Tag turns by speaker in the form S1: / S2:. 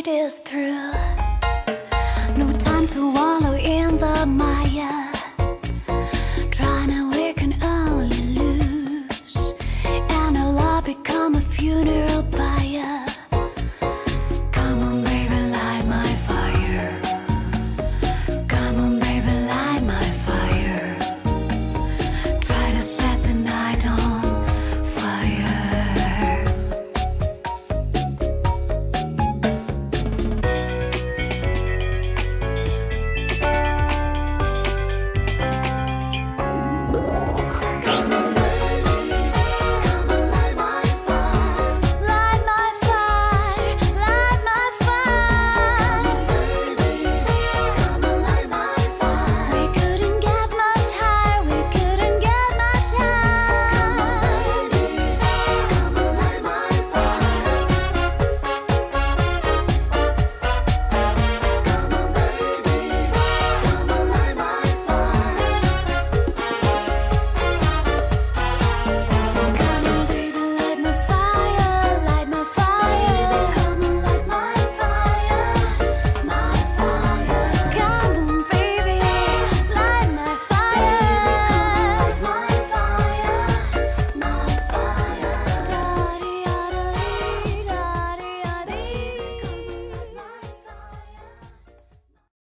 S1: night is through. No time to wallow in the mire. Trying to we can only lose. And a love become a funeral pyre.